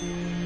Mm-hmm.